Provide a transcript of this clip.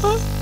Oh.